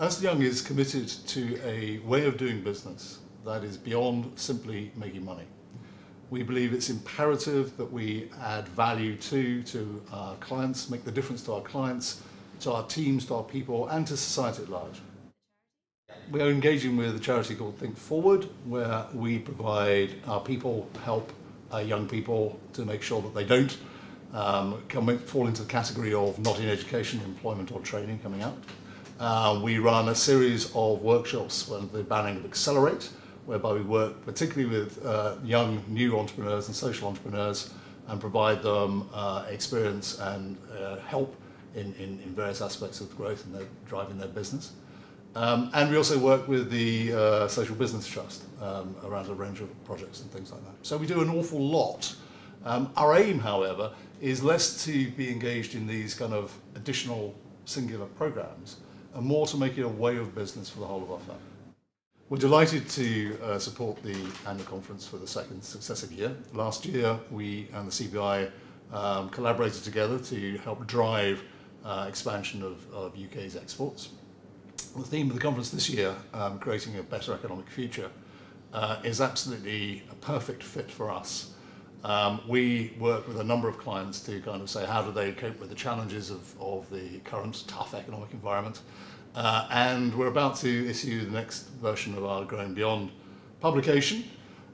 Ernst Young is committed to a way of doing business that is beyond simply making money. We believe it's imperative that we add value to, to our clients, make the difference to our clients, to our teams, to our people, and to society at large. We are engaging with a charity called Think Forward, where we provide our people help uh, young people to make sure that they don't um, come, fall into the category of not in education, employment or training coming out. Uh, we run a series of workshops under the banning of Accelerate, whereby we work particularly with uh, young new entrepreneurs and social entrepreneurs and provide them uh, experience and uh, help in, in, in, various aspects of growth and driving their business. Um, and we also work with the uh, Social Business Trust um, around a range of projects and things like that. So we do an awful lot. Um, our aim, however, is less to be engaged in these kind of additional singular programs and more to make it a way of business for the whole of our firm. We're delighted to uh, support the annual conference for the second successive year. Last year, we and the CBI um, collaborated together to help drive uh, expansion of, of UK's exports. The theme of the conference this year, um, creating a better economic future, uh, is absolutely a perfect fit for us. Um, we work with a number of clients to kind of say how do they cope with the challenges of, of the current tough economic environment. Uh, and we're about to issue the next version of our Growing Beyond publication.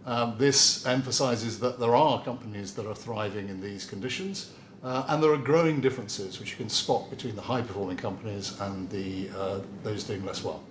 Um, this emphasizes that there are companies that are thriving in these conditions uh, and there are growing differences which you can spot between the high performing companies and the, uh, those doing less well.